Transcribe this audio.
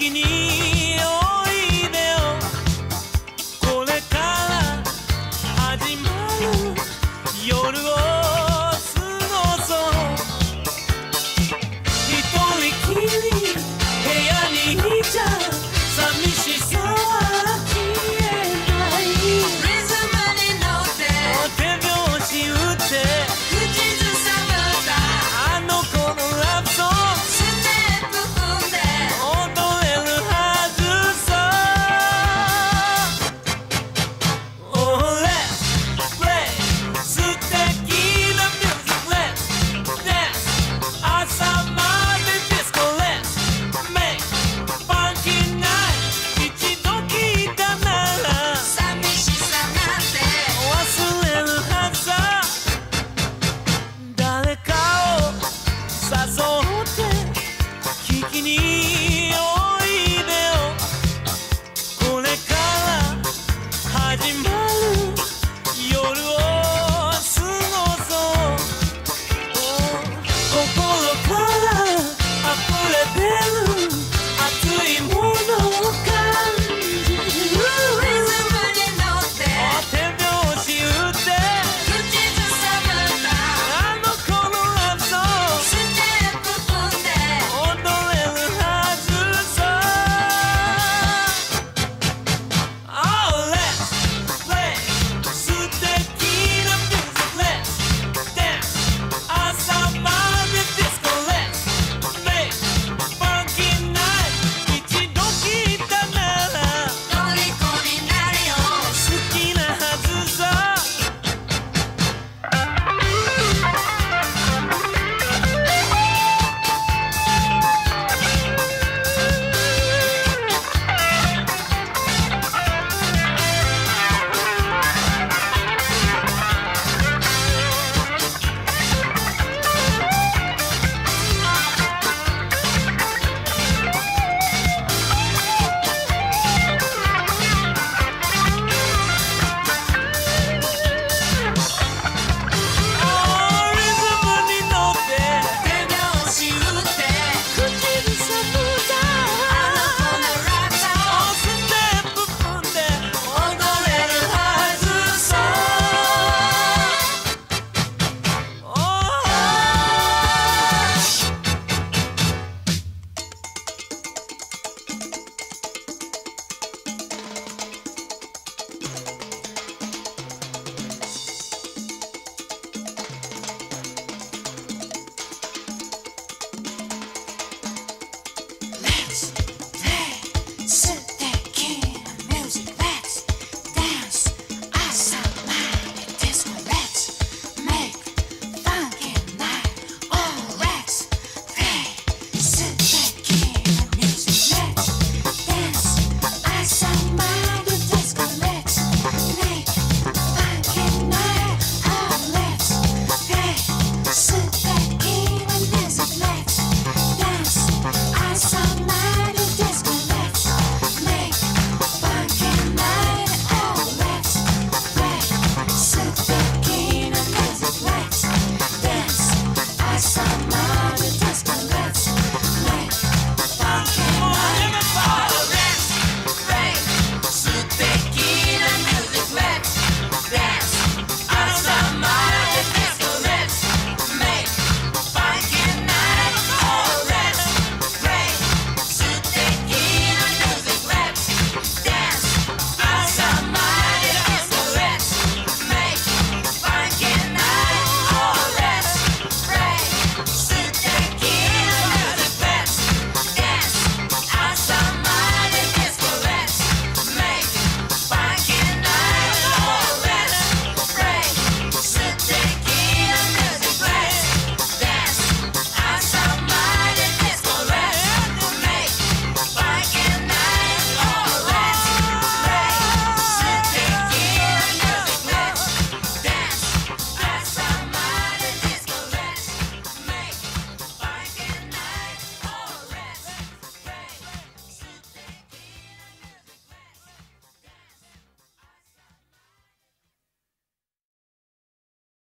Kini. So.